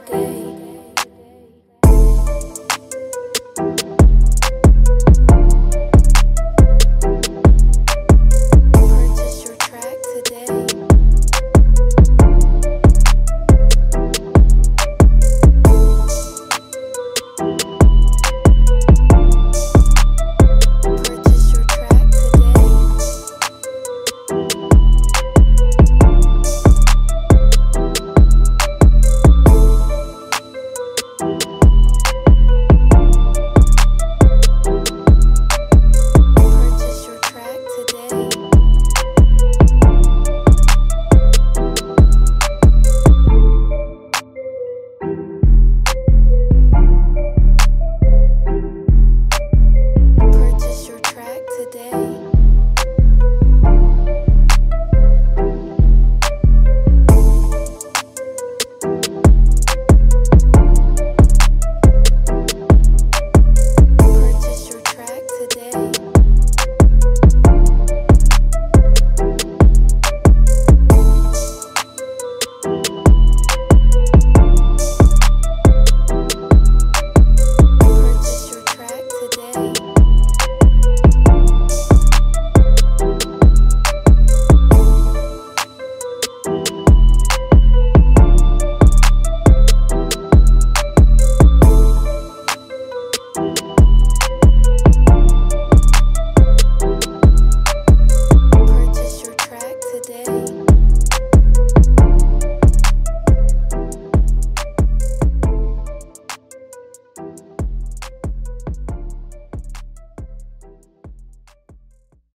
today.